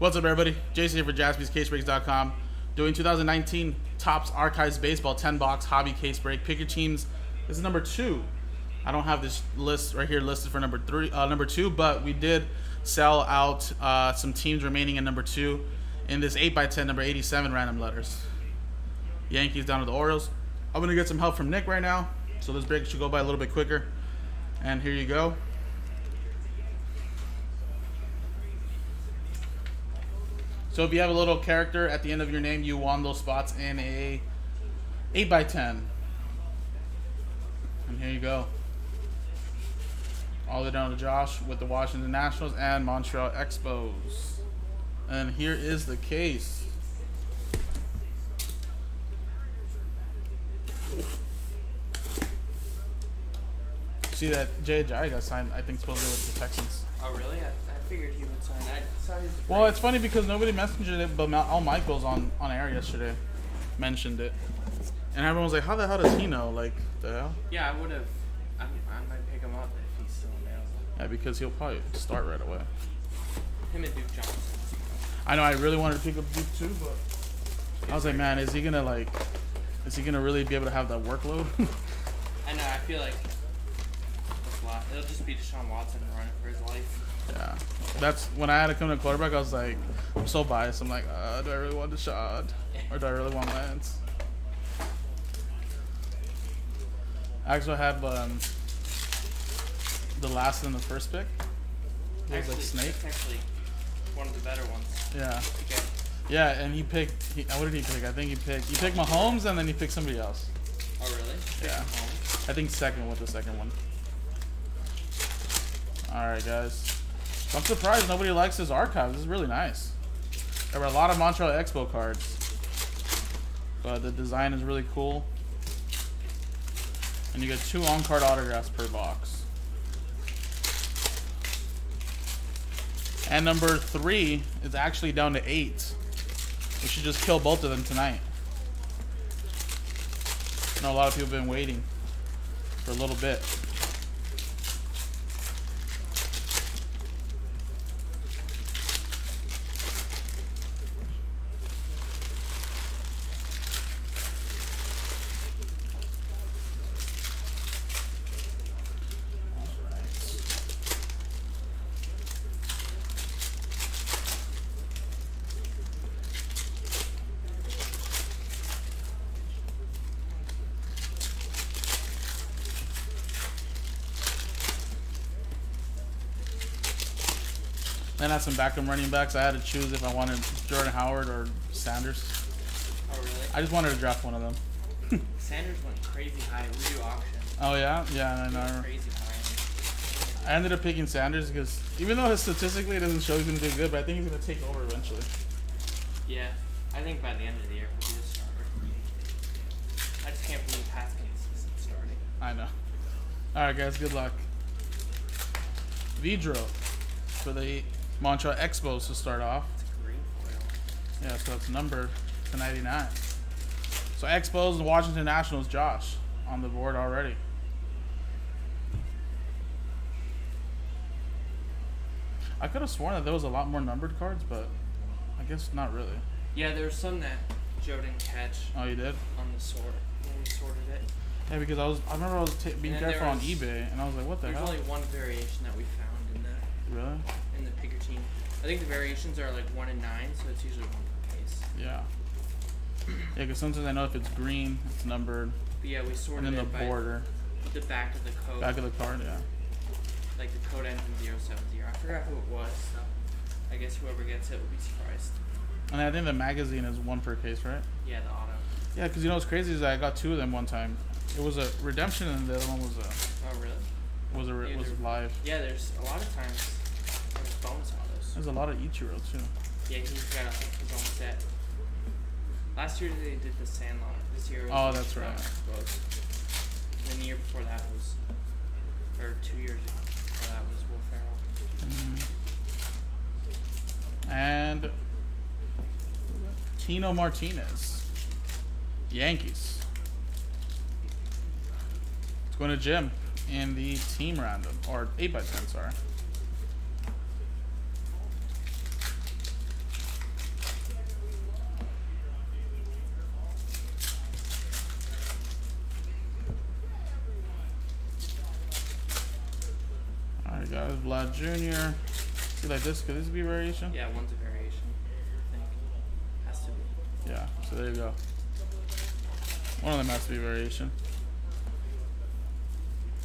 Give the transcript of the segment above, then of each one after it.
What's up, everybody? Jason here for jaspyscasebreaks.com. Doing 2019 Topps Archives Baseball 10 box hobby case break. Pick your teams. This is number two. I don't have this list right here listed for number three, uh, number two, but we did sell out uh, some teams remaining in number two in this 8x10 number 87 random letters. Yankees down to the Orioles. I'm gonna get some help from Nick right now, so this break should go by a little bit quicker. And here you go. So if you have a little character at the end of your name, you won those spots in a 8x10. And here you go. All the way down to Josh with the Washington Nationals and Montreal Expos. And here is the case. See that Jay Ajayi got signed, I think, supposedly with the Texans. Oh really? I, I figured he would sign. I saw his. Well, it's funny because nobody messaged it, but Al Michaels on, on air yesterday mentioned it. And everyone was like, how the hell does he know? Like, the hell? Yeah, I would have. I, I might pick him up if he's still available. Yeah, because he'll probably start right away. Him and Duke Johnson. I know I really wanted to pick up Duke too, but I was like, man, is he gonna like, is he gonna really be able to have that workload? I know. I feel like that's a lot. It'll just be Deshaun Watson running for his life. yeah, that's when I had to come to quarterback. I was like, I'm so biased. I'm like, uh, do I really want Deshaun or do I really want Lance? I actually had um, the last and the first pick. It was Actually, like Snake. Actually one of the better ones. Yeah. Okay. Yeah, and he picked. He, what did he pick? I think he picked. He picked Mahomes, and then he picked somebody else. Oh really? Yeah. I think second with the second one. All right, guys. I'm surprised nobody likes his archives. This is really nice. There were a lot of Montreal Expo cards, but the design is really cool. And you get two on-card autographs per box. And number three is actually down to eight. We should just kill both of them tonight. I know a lot of people have been waiting for a little bit. Then I had some backup running backs. I had to choose if I wanted Jordan Howard or Sanders. Oh really? I just wanted to draft one of them. Sanders went crazy high. We do auction. Oh yeah, yeah, I know. crazy high. I ended up picking Sanders because even though his statistically it doesn't show he's gonna do good, but I think he's gonna take over eventually. Yeah. I think by the end of the year he'll be a starter. I just can't believe Haskins isn't starting. I know. All right, guys. Good luck. Vidro for the Montreal Expos to start off. It's green foil. Yeah, so it's numbered to 99. So Expos and Washington Nationals, Josh, on the board already. I could have sworn that there was a lot more numbered cards, but I guess not really. Yeah, there was some that Joe didn't catch Oh, you did? on the sort when we sorted it. Yeah, because I was I remember I was being careful on eBay, and I was like, what the There's hell? There's only one variation that we found in the Really? In the picker team. I think the variations are like one and nine, so it's usually one per case. Yeah. Yeah, because sometimes I know if it's green, it's numbered, But yeah, we and sorted then the border, the back of the code. back of the card, yeah. like the code ends in 070. I forgot who it was, so I guess whoever gets it will be surprised. And I think the magazine is one per case, right? Yeah, the auto. Yeah, because you know what's crazy is that I got two of them one time. It was a redemption, and the other one was a Oh really? was a Yeah, was live. Yeah, there's a lot of times there's bonus There's a lot of Ichiro too. Yeah, he's got a, his own set. Last year they did the Sandlot. This year was Oh, that's right. Then the year before that was, or two years ago, before that was Will Ferrell. Mm-hmm. And Tino Martinez, Yankees. It's going to Jim in the team random or eight by ten. Sorry. Jr. See like this? Could this be variation? Yeah, one's a variation. I think has to be. Yeah. So there you go. One of them has to be variation.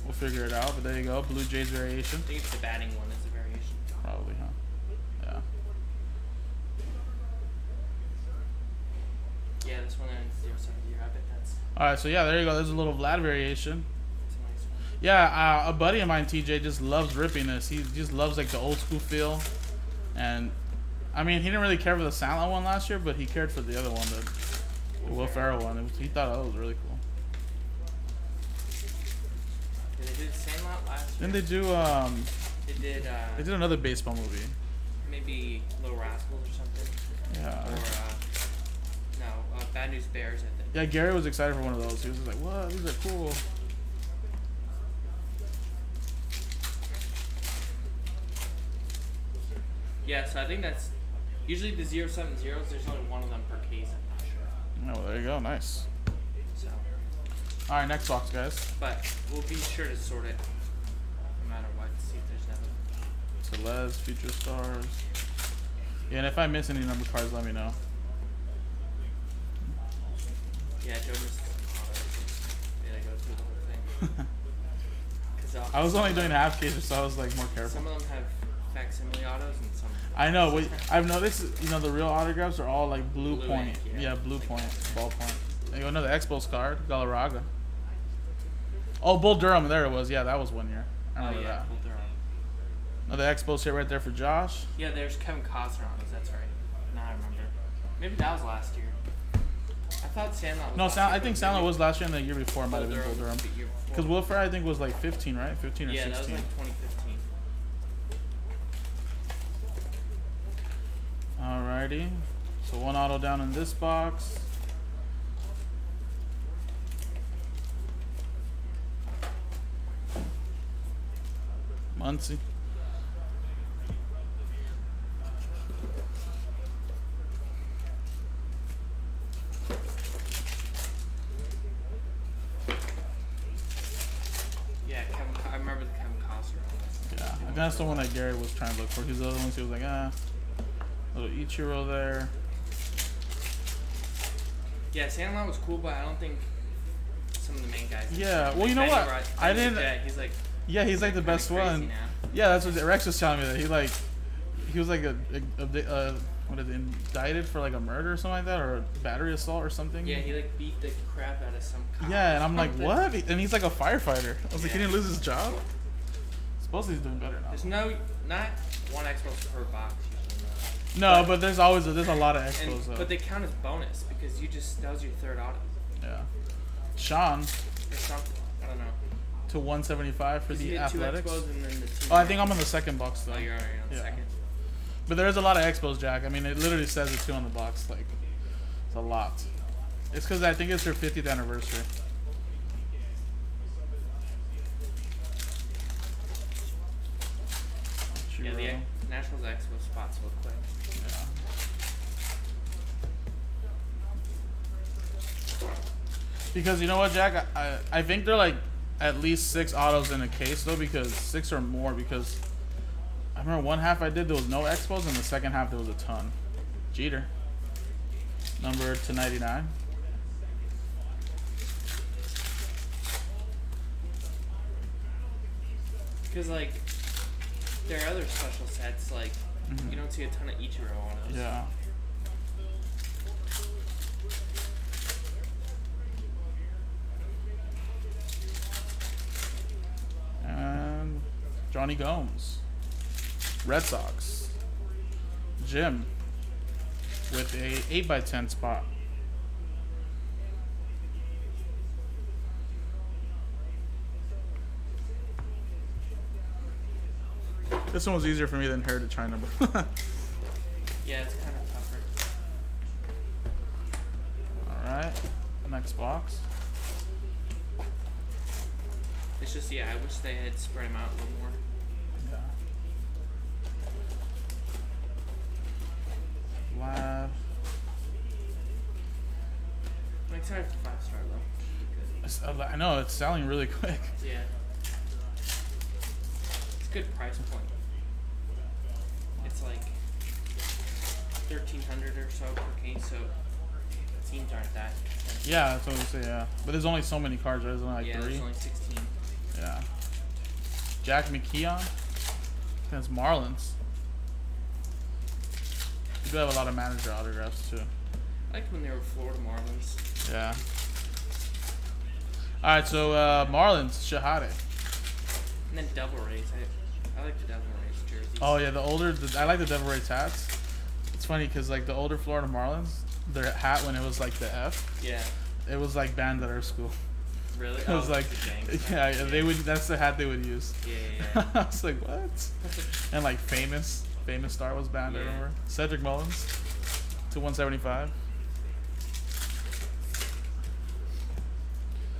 We'll figure it out, but there you go. Blue Jays variation. I think it's the batting one is a variation. Probably, huh? Yeah. Yeah, this one ends zero seven zero. I bet that's All right, so yeah, there you go. There's a little Vlad variation. it's a nice one. Yeah, uh, a buddy of mine, TJ, just loves ripping this. He just loves like the old school feel, and I mean, he didn't really care for the Silent one last year, but he cared for the other one, the Will Ferrell one. Was, he thought that was really cool. Did they do the Sandlot last year? Then they do um, They did. Uh, they did another baseball movie. maybe Little Rascals or something. Yeah. Or uh, no, uh, Bad News Bears. I think. Yeah, Gary was excited for one of those. He was just like, "What? These are cool." Yeah, so I think that's usually the zero seven zeros. There's only one of them per case. I'm not sure. Oh, well, there you go. Nice. So, All right, next box, guys. but we'll be sure to sort it no matter what. See if there's never. Celeste, Future Stars. Yeah, and if I miss any number cards, let me know. Yeah, Joe missed the auto. Did I go through the whole thing? Cause, uh, I was only doing half cases, so I was like more careful. Some of them have facsimile autos and some. I know. I've noticed. You know, the real autographs are all like blue, Blue point. ink, yeah. yeah. blue Like point, that. There you go. Another Expos card, Galarraga. Oh, Bull Durham. There it was. Yeah, that was one year. I Oh remember yeah, that. Bull Durham. Another Expos hit right there for Josh. Yeah, there's Kevin Costner on those. That's right. Now I remember. Maybe that was last year. I thought Sandlot was No, year, I think Sandlot was last year, and the year before might have been Bull Durham. the. Because Will Ferrell, I think, was like 15, right? 15 or Yeah, that was 16. like 2015. Alrighty. So one auto down in this box. Muncy. Yeah, I remember the Kevin Costner. Yeah, I think that's the one that Gary was trying to look for. Because the other ones, he was like, ah, little Ichiro there. Yeah, Sandlot was cool, but I don't think some of the main guys. Yeah, well, Like you know what? Rod- I didn't- Burdett, He's like Yeah, he's like the best one. now. Yeah, that's what Rex was telling me that he like, he was like a, a, a, a uh, what is it, indicted for like a murder or something like that, or a battery assault or something. Yeah, he like beat the crap out of some. Cop Yeah, and I'm like, what? And he's like a firefighter. I was like, he didn't lose his job. Supposedly he's doing better now. There's no not one Xbox per box. No, but there's always a, there's a lot of expos though. but they count as bonus because you just that was your third auto yeah. Sean or something. I don't know. to 175 for the athletics. Expos and then the. Oh, I think I'm on the second box though. Oh, you're already on Yeah. second. But there is a lot of expos, Jack. I mean, it literally says it too on the box. Like, it's a lot. It's because I think it's her 50th anniversary. Yeah, the Churro. Ex- Nationals Expo spots real quick. Yeah. Because you know what, Jack, I, I I think they're like at least six autos in a case though, because six or more. Because I remember one half I did there was no expos, and the second half there was a ton. Jeter, number to ninety nine. Because like there are other special sets like Mhm. you don't see a ton of Ichiro on those. Yeah. And Jonny Gomes. Red Sox. Jim. With a 8x10 spot. This one was easier for me than Heritage China. but- Yeah, it's kind of tougher. Alright. Next box. It's just yeah, I wish they had spread them out a little more. Yeah. Vlad. I'm excited for five star though. Uh, I know it's selling really quick. Yeah. It's good price point. It's like thirteen hundred or so per case, so teams aren't that. expensive. Yeah, that's what we say. Yeah, but there's only so many cards. Right? There's only like yeah, three. there's only sixteen. Yeah. Jack McKeon. Against Marlins. You do have a lot of manager autographs too. I liked when they were Florida Marlins. Yeah. All right, so uh, Marlins Shahade. And then Devil Rays. I, I like the Devil Rays jerseys. Oh yeah, the older the, I like the Devil Rays hats. It's funny because like the older Florida Marlins, their hat when it was like the F, Yeah. it was like banned at our school. Really? It oh, was Oh, like, the gangs, yeah, they would. That's the hat they would use. Yeah, yeah, yeah. I was like, what? And like famous, famous star was banned. I remember Cedric Mullins to 175.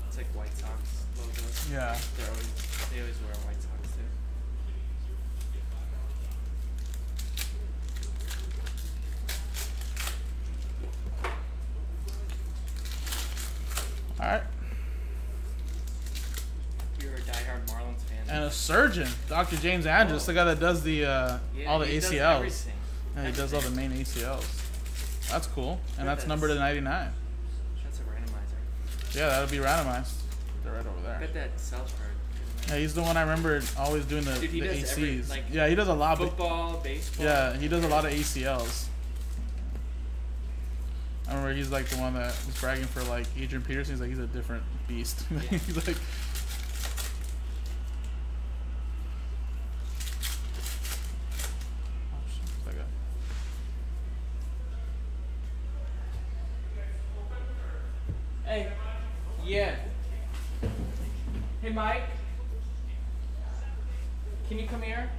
it's like White Sox logos. Yeah. They're always they always wear White Sox too. All right. You're a diehard Marlins fan. And a surgeon, Dr. James Andrews, the guy that does the uh, yeah, all the he does everything. Yeah, he does all the main ACLs. That's cool, and that's That's- numbered to 99. That's a randomizer. Yeah, that'll be randomized. They're right over I there. bet that sells. Yeah, he's the one I remember always doing the, Dude, he the ACs. every- like, yeah, he does a lot. Football, baseball. yeah, he does a lot of ACLs. I remember he's like the one that was bragging for like Adrian Peterson. He's like he's a different beast. Yeah. he's like. Oh, shit, what's that guy? Hey. Yeah. Hey, Mike. Can you come here?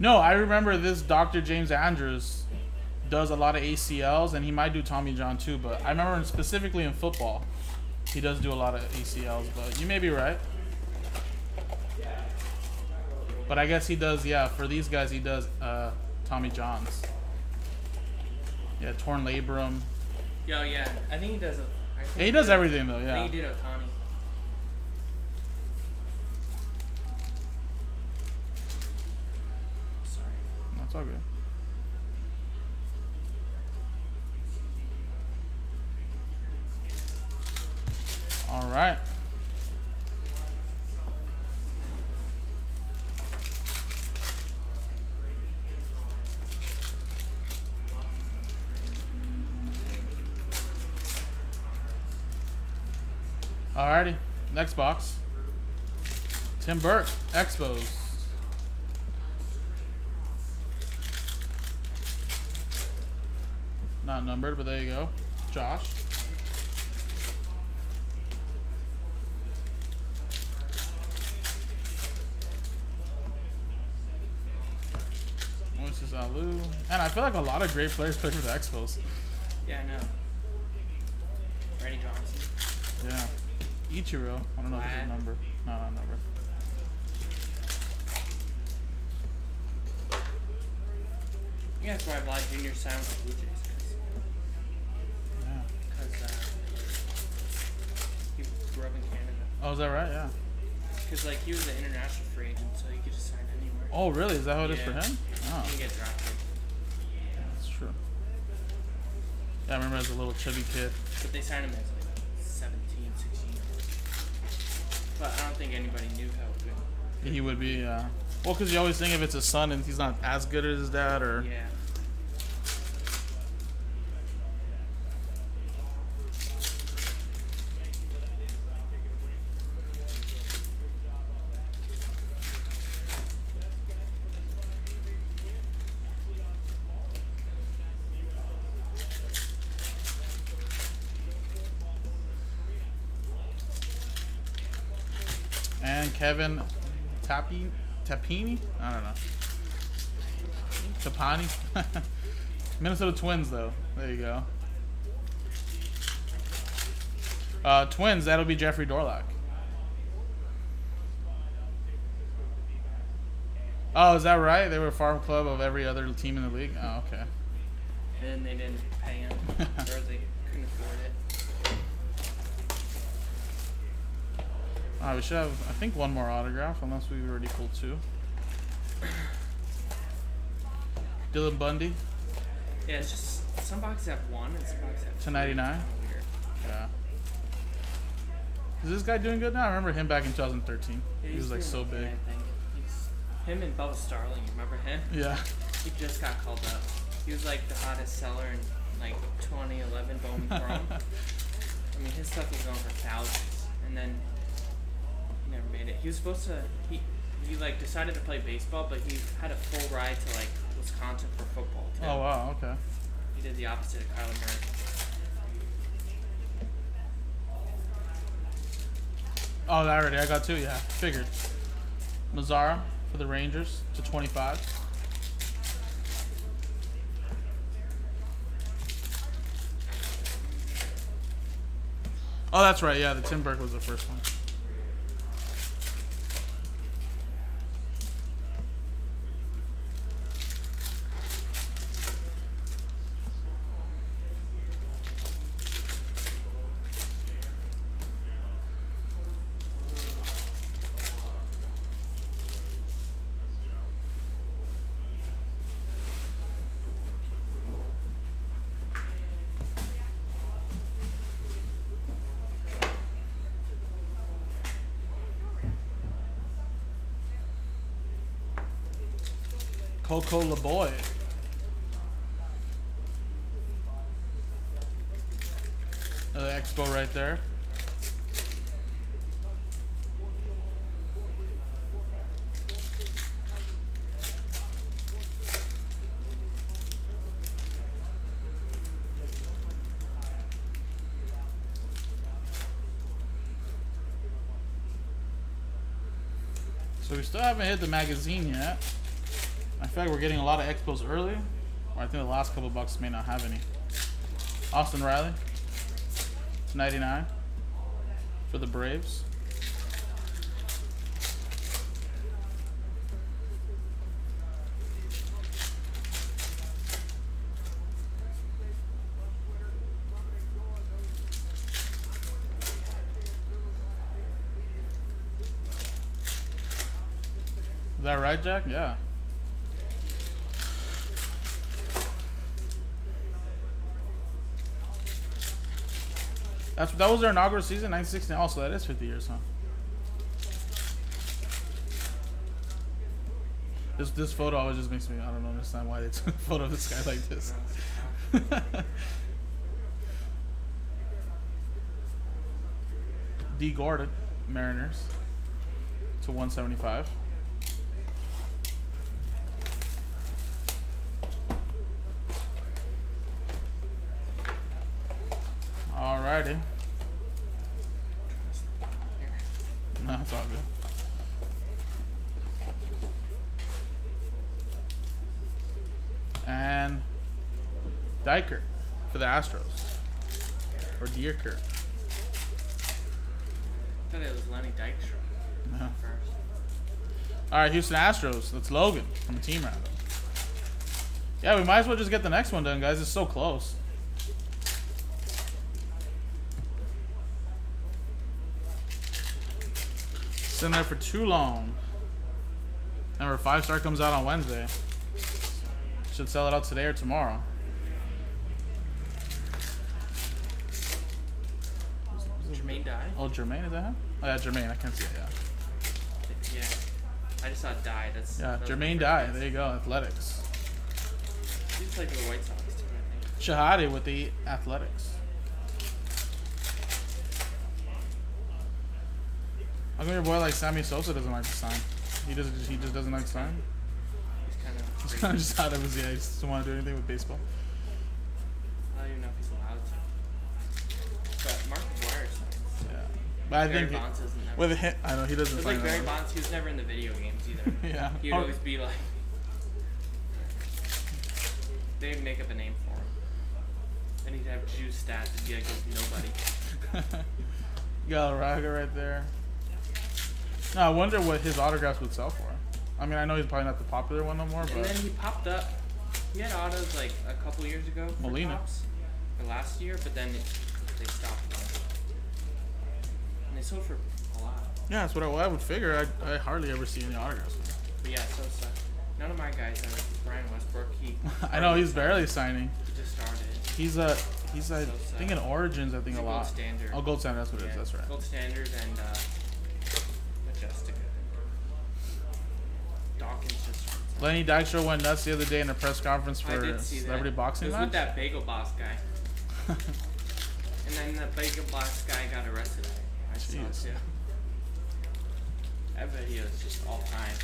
No, I remember this Dr. James Andrews does a lot of ACLs, and he might do Tommy John too. But I remember specifically in football, he does do a lot of ACLs. But you may be right. But I guess he does. Yeah, for these guys, he does uh, Tommy Johns. Yeah, torn labrum. Yo, yeah. I think he does. A, I think Yeah, he does everything though. I Yeah. think he did a Sorry. That's all good. All right. Alrighty, next box. Tim Burke, Expos. Not numbered, but there you go. Josh. Moises Alou. And I feel like a lot of great players play for the Expos. Yeah, I know. Randy Johnson. Yeah. Ichiro. I don't know if it's a number. No, not number. You guys why Vlad Jr. signed with the Blue Jays, Yeah. because uh, he grew up in Canada. Oh, is that right? Yeah. Because like he was an international free agent, so he could just sign anywhere. Oh, really? Is that how it is for him? Oh, He get drafted, that's true. Yeah, I remember as a little chubby kid. but they signed him as like 17, 16. But I don't think anybody knew how good. He would be, uh, well, because you always think if it's his son and he's not as good as his dad, or Yeah. and Kevin Tapi Tapini. I don't know. Tapani. Minnesota Twins, though. There you go. Uh, Twins. That'll be Jeffrey Dorlock. Oh, is that right? They were farm club of every other team in the league. Oh, okay. And then they didn't pay him, or they couldn't afford it. Ah, we should have, I think, one more autograph, unless we've already pulled two. Dylan Bundy, Yeah, it's just some boxes have one and some boxes have two. 1099? It's kinda weird. yeah. Is this guy doing good now? I remember him back in 2013. Yeah, he was like so big. I think. He's, him and Bubba Starling, you remember him? Yeah. He just got called up. He was like the hottest seller in like 2011 Bowman Chrome. I mean, his stuff was going for thousands, and then made it. He was supposed to. He he like decided to play baseball, but he had a full ride to like Wisconsin for football too. Oh wow. Okay. He did the opposite of Kyler Murray. Oh, that already. I got two. Yeah, figured. Mazara for the Rangers to 25. Oh, that's right. Yeah, the Tim Burke was the first one. Coco LaBoy. Another expo right there. So we still haven't hit the magazine yet. Feel like we're getting a lot of expos early. Or I think the last couple bucks may not have any. Austin Riley. 99 for the Braves. Is that right, Jack? Yeah. That's that was their inaugural season, 1916. Also, that is 50 years, huh? This this photo always just makes me I don't understand why they took a photo of this guy like this. Dee Gordon, Mariners, to 175. Alrighty. Here. No, it's all good. And Diker for the Astros. Or Dierker. I thought it was Lenny Dykstra No. first. Alright, Houston Astros. That's Logan from the team roundup. Yeah, we might as well just get the next one done, guys. It's so close. In there for too long. Number five star comes out on Wednesday. Should sell it out today or tomorrow. Jermaine Dye? Oh, Jermaine, is that him? Oh, yeah, Jermaine. I can't see it. Yeah, Yeah. I just saw die. That's yeah, that Jermaine guess. There you go. Athletics. He played for the White Sox too, I think. Shahadi with the Athletics. How come your boy like Sammy Sosa doesn't like to sign? He doesn't. He just doesn't like to sign. He's kind of. He's kind of just out of his. Yeah, he just doesn't want to do anything with baseball. I don't even know if he's allowed to. But Mark McGwire signs. But I Barry think Bonds isn't never. with him, I know he doesn't. It was like Barry. Bonds. He was never in the video games either. Yeah. He'd always be like. They'd make up a name for him. And he'd have juice stats and be like nobody. Galarraga right there. No, I wonder what his autographs would sell for. I mean, I know he's probably not the popular one no more, but. And then he popped up. He had autos like a couple years ago. For Molina. Topps, or last year, but then it, they stopped. Them. They sold for a lot. Yeah, that's what I, I would figure. I, I hardly ever see any autographs. But yeah, Sosa. None of my guys are Brian Westbrook. He. I know he's barely signing. He just started. He's a he's I So think in Origins. I think a a gold lot. standard. Oh, gold standard. That's what it Yeah, is. That's right. Gold standard and uh, Majestic. Dawkins just. Lenny Dykstra went nuts the other day in a press conference for celebrity that. boxing it was match. with that Bagel Boss guy. and then the Bagel Boss guy got arrested. Saw Jeez. too. That video is just all time.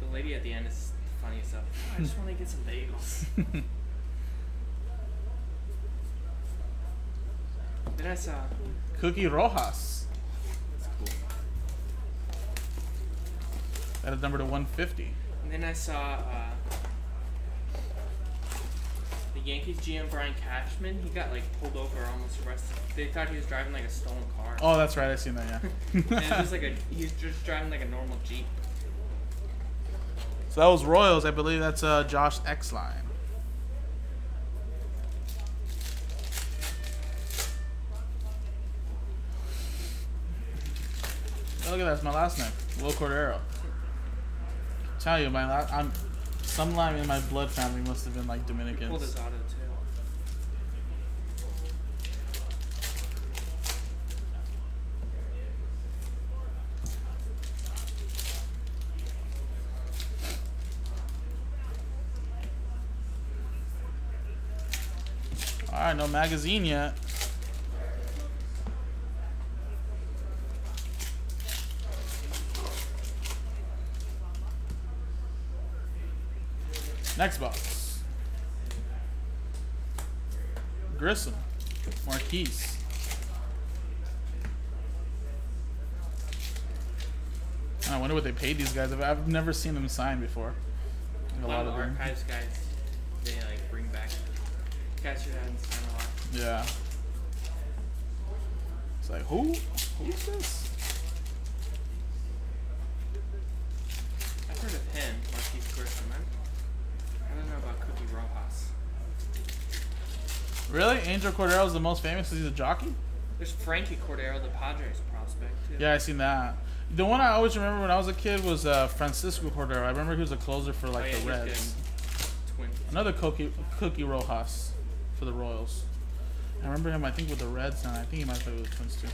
The lady at the end is the funniest stuff. I just want to get some bagels. then I saw. Cookie Rojas That's cool. at a number to 150. And then I saw uh, Yankees GM Brian Cashman. He got like pulled over, almost arrested. They thought he was driving like a stolen car. Oh, that's right. I seen that. Yeah. and it was like a he's just driving like a normal Jeep. so that was Royals. I believe that's uh, Josh Exline. Oh, look at that. That's my last name. Wil Cordero. Tell you, man. I, I'm some line in my blood family must have been like Dominicans. auto too. All right, no magazine yet. Next box. Grissom. Marquis. Ah, I wonder what they paid these guys. I've, I've never seen them sign before. Like A lot of them. archives guys, they like bring back guys who haven't signed a lot. Yeah. It's like who? Who's this? I've heard of him, Marquis Grissom. I'm, I don't know about Cookie Rojas. Really? Angel Cordero is the most famous because he's a jockey? There's Frankie Cordero, the Padres prospect too. Yeah, I seen that. The one I always remember when I was a kid was uh, Francisco Cordero. I remember he was a closer for oh, like yeah, the Reds. Another Cookie Cookie Rojas for the Royals. I remember him. I think with the Reds, and I think he might play with the Twins too.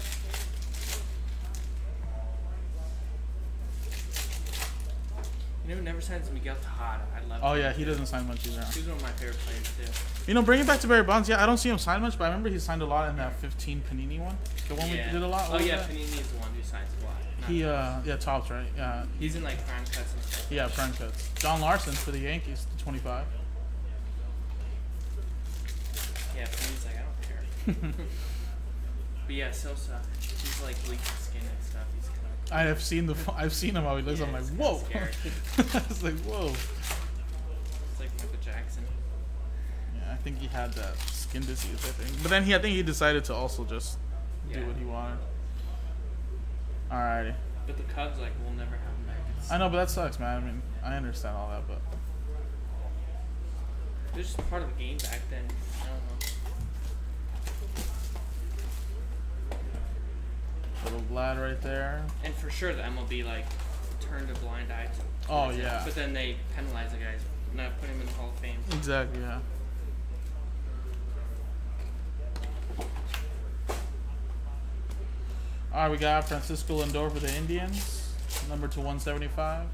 You know never signs Miguel Tejada? I love Oh him, yeah, he doesn't sign much either. He's one of my favorite players too. You know, bring it back to Barry Bonds. Yeah, I don't see him sign much, but I remember he signed a lot in that 15 Panini one. The one yeah. we did a lot. Oh What yeah, that? Panini is the one who signs a lot. not He uh yeah Topps right yeah He's in like prime cuts and stuff. yeah prime cuts. John Larson for the Yankees, the 25. Yeah, Panini's like I don't care. but yeah, Sosa, he's like leaking skin and stuff. He's kind of. I have seen the I've seen him how he looks. Yeah, I'm like whoa. scary. it's like whoa. It's like Michael Jackson. Yeah, I think he had that skin disease. I think, but then he I think he decided to also just do what he wanted. Alrighty. But the Cubs like will never have him back. It's, I know, but that sucks, man. I mean, I understand all that, but They're just part of the game back then. I don't know. Little Vlad right there. And for sure, the MLB like turned a blind eye to. Oh, towards it. yeah. But then they penalize the guys, not putting him in the Hall of Fame. Exactly. Yeah. All right, we got Francisco Lindor for the Indians, number to 175.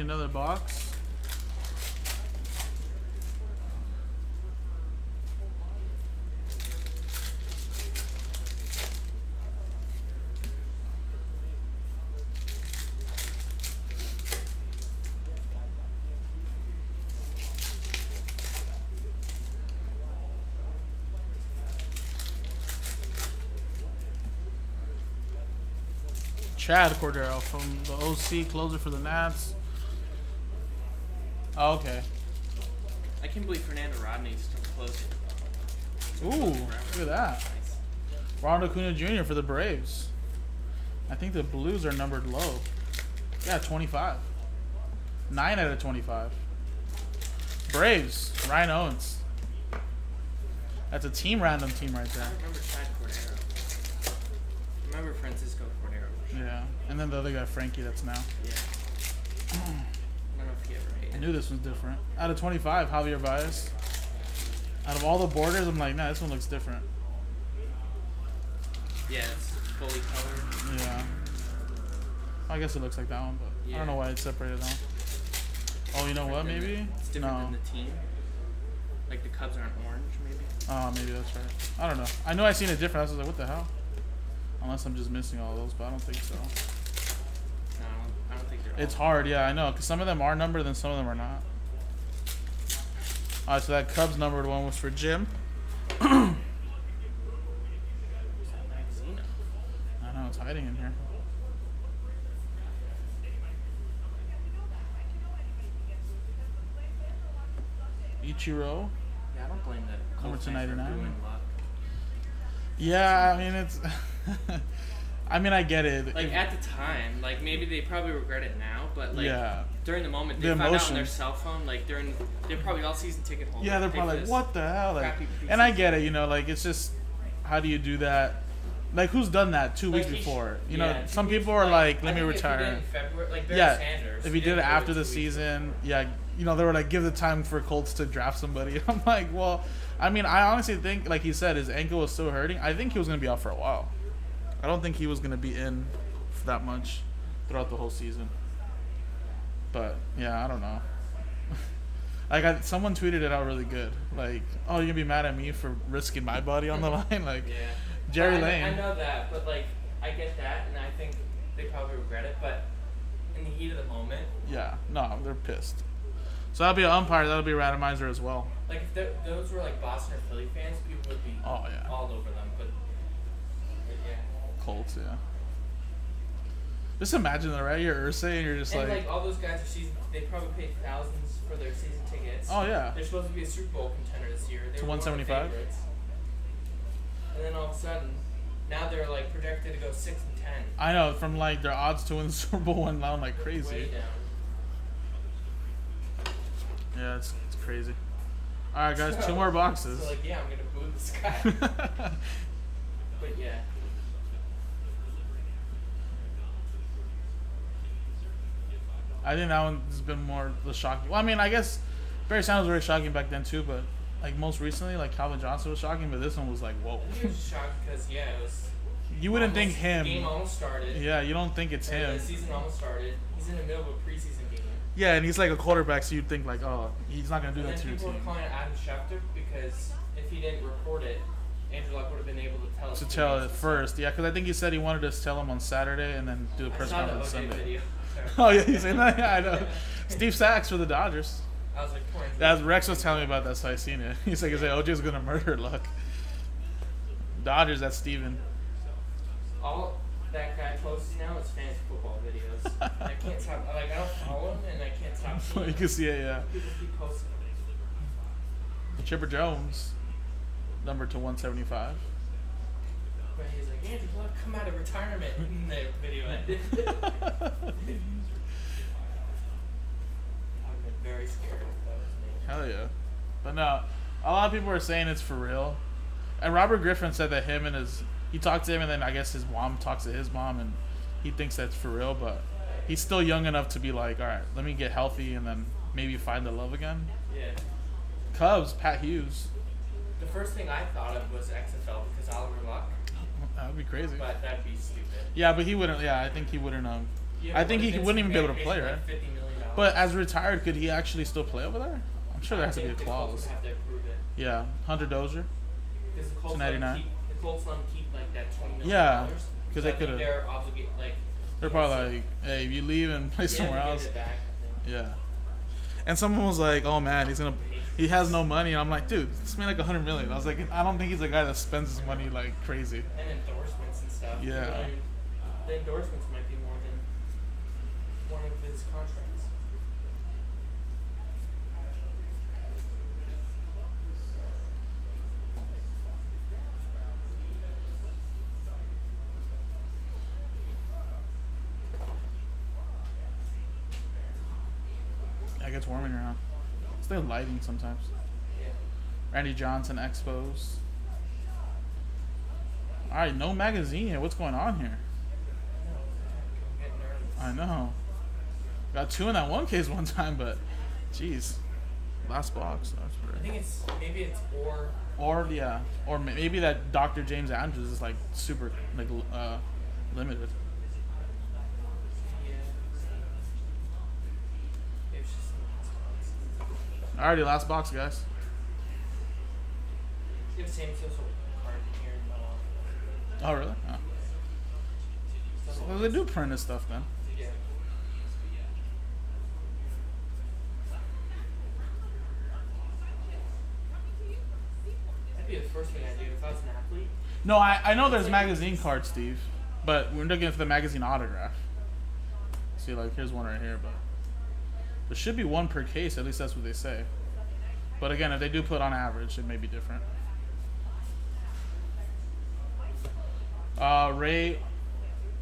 another box. Chad Cordero from the OC, closer for the Nats. Oh, okay. I can't believe Fernando Rodney's still close. Ooh, look at that. Nice. Ronald Acuna Jr. for the Braves. I think the Blues are numbered low. Yeah, 25. 9 out of 25. Braves, Ryan Owens. That's a team random team right there. I remember Chad Cordero. remember Francisco Cordero. Yeah. And then the other guy, Frankie, that's now. Yeah. I don't know if he ever made I knew this was different. Out of 25, Javier Baez. Out of all the borders, I'm like, nah, this one looks different. Yeah, it's fully colored. Yeah. I guess it looks like that one, but I don't know why it's separated out. Oh, you know what? Maybe. the- It's different no. than the team. Like the Cubs aren't orange, maybe. Oh, maybe that's right. I don't know. I know I seen it different. I was like, what the hell? Unless I'm just missing all those, but I don't think so. No, I don't, I don't think they're. It's hard, yeah, I know, because some of them are numbered, and some of them are not. All right, so that Cubs numbered one was for Jim. Is that magazine? I know it's hiding in here. Ichiro. Yeah, I don't blame that. Number for 299. Yeah, I mean it's. I mean I get it. Like If- at the time, like maybe they probably regret it now, but like yeah, during the moment they The found out on their cell phone, like during they're probably all season ticket holders. yeah, they're probably like, what the hell? Like, and I get it. You know, like it's just how do you do that? Like who's done that two Like, weeks before? You yeah, know, some people are like, let me think if he did retire. February, like Barry Yeah, Sanders. if he did it after the season, yeah, you know, they were like, give the time for Colts to draft somebody. I'm like, well, I mean, I honestly think, like he said, his ankle was still hurting. I think he was going to be out for a while. I don't think he was going to be in for that much throughout the whole season. But, yeah, I don't know. like, I, someone tweeted it out really good. Like, oh, you're going to be mad at me for risking my body on the line? Like, Yeah. Jerry But I, Lane. I know that, but like I get that, and I think they probably regret it. But in the heat of the moment, yeah, no, they're pissed. So that'll be an umpire. That'll be a randomizer as well. like if those were like Boston or Philly fans, people would be Oh, yeah. all over them. But, but yeah. Colts, yeah. Just imagine that, right? You're Ursay and you're just and like, like, all those guys are season. They probably paid thousands for their season tickets. oh yeah, They're supposed to be a Super Bowl contender this year. They To were one of the 175? favorites. And then all of a sudden, now they're like projected to go six and ten. I know. From like their odds to win the Super Bowl went down like Way crazy. down. Yeah, it's, it's crazy. All right, guys, two more boxes. So like, yeah, I'm gonna boo this guy. but yeah. I think that one has been more the shocking. Well, I mean, I guess Barry Sanders was very shocking back then too, but like most recently, like Calvin Johnson was shocking, but this one was like, whoa. He was shocked because yeah, it was. You wouldn't almost- think The game him. almost started. Yeah, you don't think it's him. The season almost started. He's in the middle of a preseason game. Yeah, and he's like a quarterback, so you'd think like, oh, he's not gonna do and that to your team. people were calling it Adam Schefter because if he didn't report it, Andrew Luck would have been able to tell us. To tell it first, yeah, because I think he said he wanted us to tell him on Saturday and then do a press conference OJ Sunday. video. Oh yeah, he's saying that. Yeah, I know. Steve Sax for the Dodgers. I was like, That's Rex was telling me about that, so I seen it. He's like, "Is like, OJ's gonna murder Luck?" Dodgers. That's Steven. All that guy posts now is fantasy football videos. I can't stop. Like I don't follow him, and I can't seeing. you can see it. Yeah. People keep posting. it. Chipper Jones, number to 175. But he's like, Andrew Luck, come out of retirement. And the video ended. I've been very scared if that was me. Hell yeah. But no, a lot of people are saying it's for real. And Robert Griffin said that him and his he talked to him and then I guess his mom talks to his mom and he thinks that's for real, but he's still young enough to be like, all right, let me get healthy and then maybe find the love again. Yeah. Cubs, Pat Hughes. The first thing I thought of was XFL because Oliver Luck, That would be crazy. but that'd be stupid. Yeah, but he wouldn't. Yeah, I think he wouldn't. Um, Yeah, I think he wouldn't even be able to play, right? like, But as retired, could he actually still play over there? I'm sure there has to be a I think the Colts clause. would have to approve it. Yeah, Hunter Dozier. Because the Colts let him keep the Colts let him keep like that twenty million Yeah, because So they They're obligated like. They're probably like, hey, if you leave and play yeah, somewhere else. Back, Yeah. And someone was like, "Oh man, he's gonna, he has no money." And I'm like, "Dude, this made like a hundred million. I was like, "I don't think he's a guy that spends his money like crazy." And endorsements and stuff. Yeah. The endorsements might be more than one of his contracts. Yeah, it gets warm in here, huh? It's the lighting sometimes. Randy Johnson expos. All right, no magazine here. What's going on here? I'm getting nervous. I know. Got two in that one case one time, but jeez, last box. That's I think it's maybe it's or Or yeah, or maybe that Dr. James Andrews is like super like uh, limited. Alrighty, last box, guys. You have the same social card here in Milwaukee. Oh really? Oh. So- they do print this stuff then. Yeah. That'd be the first thing I'd do if I was an athlete. No, I, I know there's magazine cards, Steve, but we're looking for the magazine autograph. See, like here's one right here, but there should be one per case. At least that's what they say. But again, if they do put on average, it may be different. Uh, Rey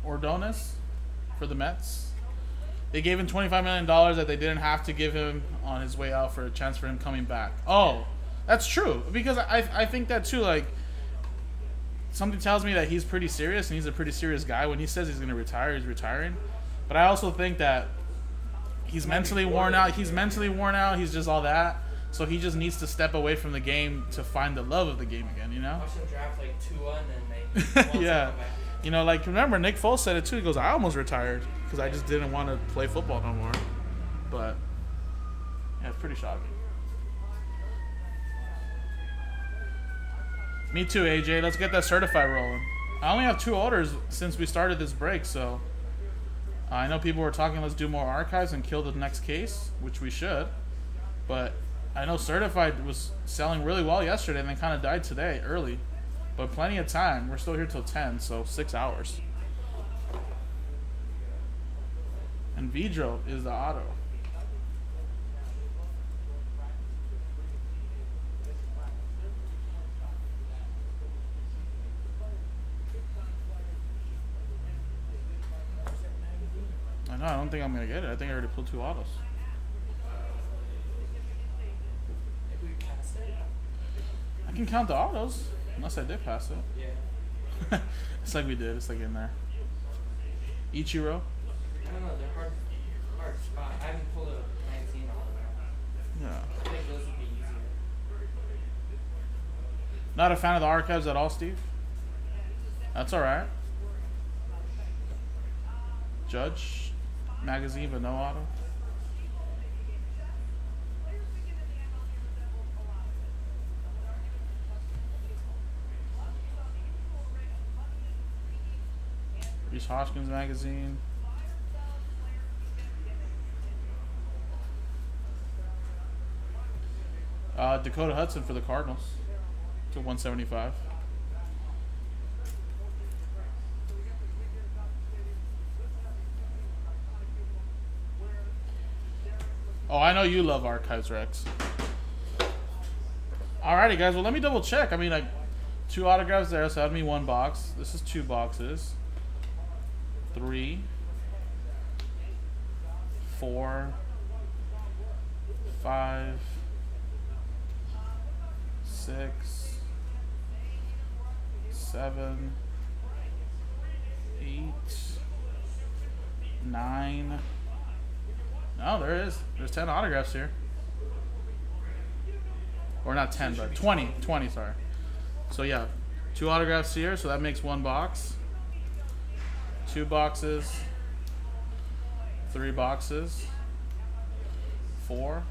Ordonez for the Mets. They gave him $25 million that they didn't have to give him on his way out for a chance for him coming back. Oh, that's true. Because I, I think that too, like, something tells me that he's pretty serious and he's a pretty serious guy. When he says he's going to retire, he's retiring. But I also think that he's mentally worn out. He's mentally worn out. He's just all that. So he just needs to step away from the game to find the love of the game again, you know? Draft like Tua and then they yeah. You know, like remember Nick Foles said it too. He goes, "I almost retired because I just didn't want to play football no more." But yeah, it's pretty shocking. Me too, AJ. Let's get that certified rolling. I only have two orders since we started this break, so I know people were talking. Let's do more archives and kill the next case, which we should. But I know certified was selling really well yesterday, and then kind of died today early. But plenty of time. We're still here till 10, so six hours. And Vidro is the auto. Know, I don't think I'm going to get it. I think I already pulled two autos. Maybe we passed it. I can count the autos, unless I did pass it. Yeah. it's like we did. It's like in there. Ichiro. I don't know. They're hard, hard spot. I haven't pulled a magazine all the way. Yeah. I think those would be easier. Not a fan of the archives at all, Steve. That's all right. Judge magazine, but no auto. Rhys Hoskins magazine. Uh, Dakota Hudson for the Cardinals to 175. Oh, I know you love archives, Rex. Alrighty, guys. Well, let me double check. I mean, like, two autographs there, so that'd be one box. This is two boxes. Three. Four. Five. Six. Seven. Eight. Nine. No, there is. There's 10 autographs here. Or not 10, but 20. 20, sorry. So, yeah. Two autographs here, so that makes one box. Two boxes. Three boxes. Four.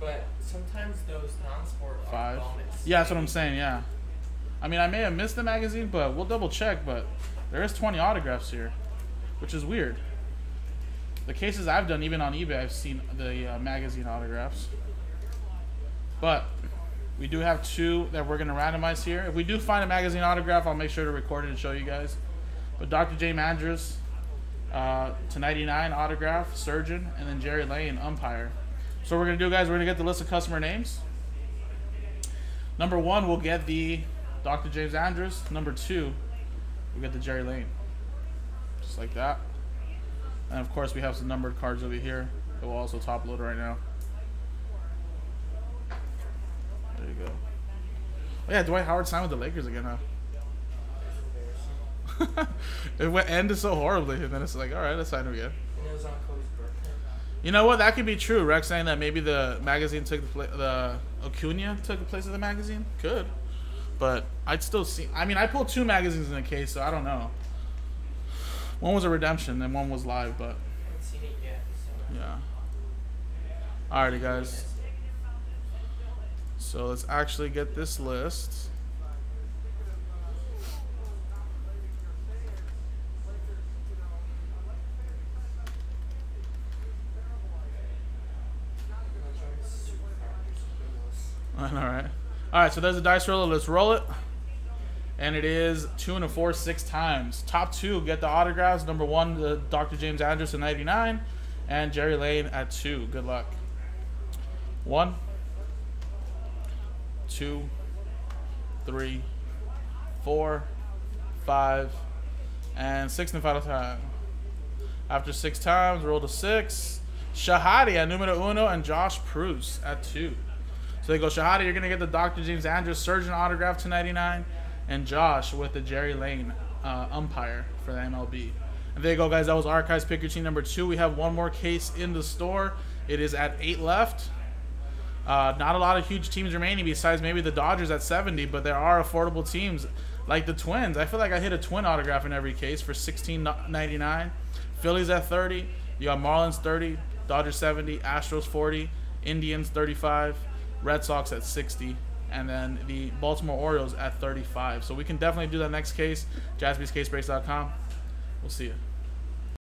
But sometimes those non-sport Five. bonus. Yeah, that's what I'm saying, yeah. I mean, I may have missed the magazine, but we'll double check. But there is 20 autographs here, which is weird. The cases I've done, even on eBay, I've seen the uh, magazine autographs. But we do have two that we're going to randomize here. If we do find a magazine autograph, I'll make sure to record it and show you guys. But Dr. James Andrews uh, to 99 autograph, surgeon, and then Jerry Layne umpire. So what we're gonna do, guys, we're gonna get the list of customer names. Number one, we'll get the Dr. James Andrews. Number two, we'll get the Jerry Layne, just like that. And of course, we have some numbered cards over here that will also top load right now. There you go. Oh yeah, Dwight Howard signed with the Lakers again, huh? it went ended so horribly, and then it's like, all right, let's sign him again. You know what? That could be true. Rex saying that maybe the magazine took the pla- the Acuna took the place of the magazine. Could, but I'd still see. I mean, I pulled two magazines in the case, so I don't know. One was a redemption, and one was live, but I haven't seen it yet, so. yeah. Alrighty, guys. So let's actually get this list. All right. All right. So there's a dice roller. Let's roll it. And it is two and a four six times. Top two get the autographs. Number one, the Dr. James Anderson 99, and Jerry Layne at two. Good luck. One, two, three, four, five, and six in the final time. After six times, roll to six. Shahadi at numero uno and Josh Pruce at two. So they go, Shahadi, you're going to get the Dr. James Andrews Surgeon autograph to 99, and Josh with the Jerry Layne uh, umpire for the MLB. And there you go, guys. That was Archives Pick Your Team number two. We have one more case in the store. It is at eight left. Uh, not a lot of huge teams remaining besides maybe the Dodgers at 70, but there are affordable teams like the Twins. I feel like I hit a twin autograph in every case for 16.99. Phillies at 30. You got Marlins 30, Dodgers 70, Astros 40, Indians 35, Red Sox at 60, and then the Baltimore Orioles at 35. So we can definitely do that next case. JaspysCaseBreaks.com. We'll see you.